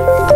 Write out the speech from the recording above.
you